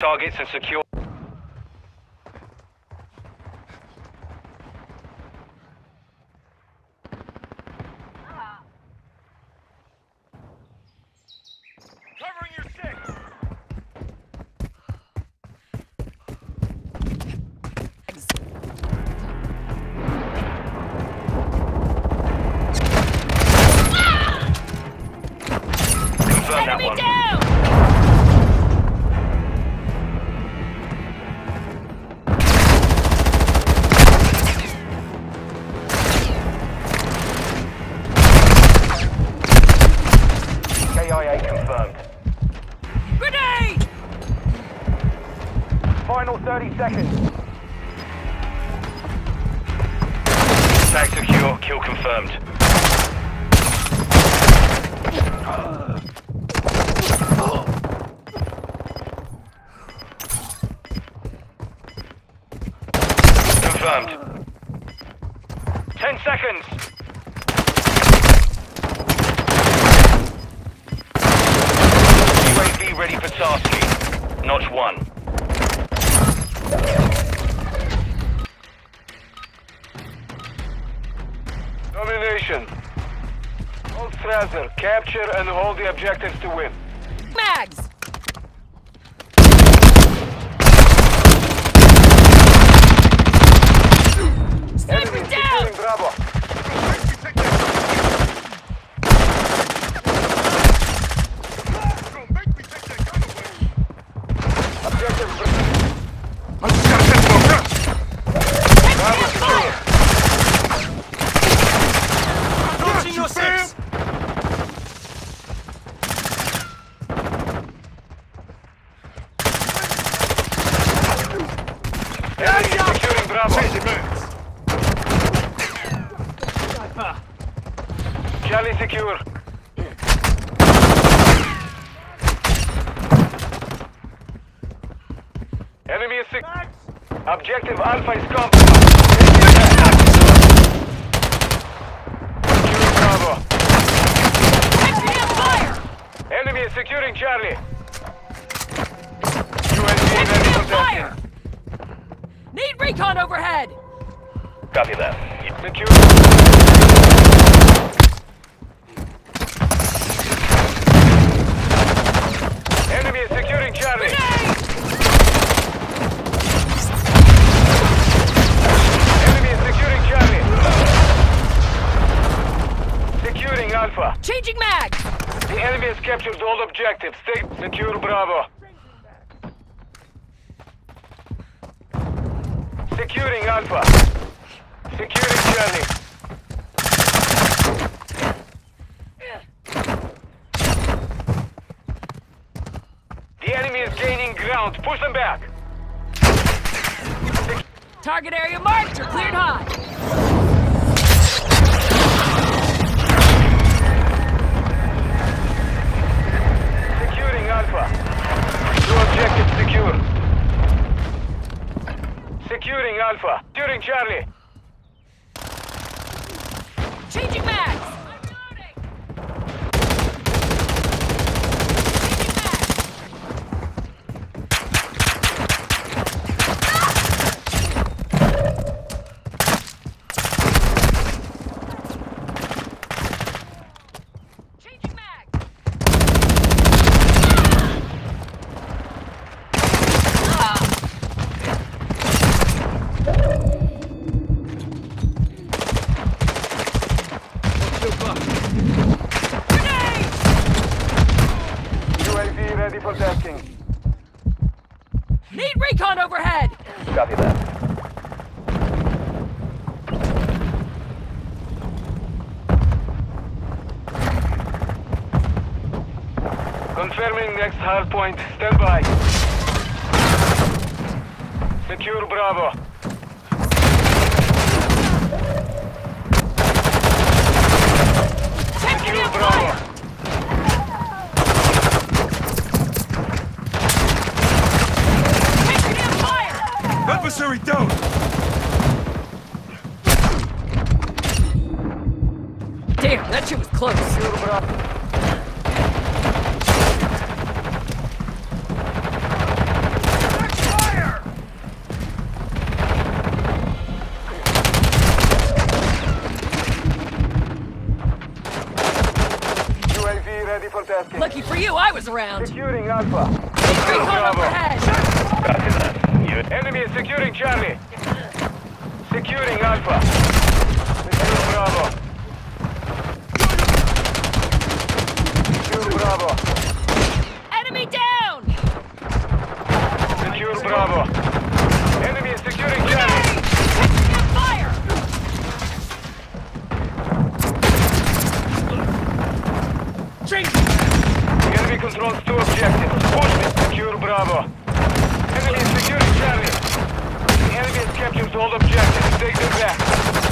targets and secure. Covering your six. Confirm that Enemy one. down! Seconds. Tag secure, kill confirmed. Confirmed. 10 seconds. UAV ready for tasking. Notch 1. Capture and hold the objectives to win. Mags! Sniper down! Bravo. Objective Bravo secure. Launching your six! Enemy securing! Charlie secure. Enemy is sick. Objective Alpha is compromised. Fire! Enemy is securing Charlie. Entry for on fire! Need recon overhead! Copy that. Secure. Enemy is securing Charlie. Enemy is securing Charlie. Securing Alpha. Changing mags! The enemy has captured all objectives. Secure Bravo. Securing Alpha. Securing Charlie. The enemy is gaining ground. Push them back. Target area marked or cleared high. Alpha. Securing Charlie. Changing mags! Changing mags! Grenade! UAV ready for tasking. Need recon overhead! Copy that. Confirming next hard point. Stand by. Secure Bravo. Damn, that shit was close. A little bit off. Lucky for you, I was around. Securing Alpha. Enemy controls two objectives. Push me. Secure Bravo. Enemy is securing Charlie. The enemy has captured all objectives. Take them back.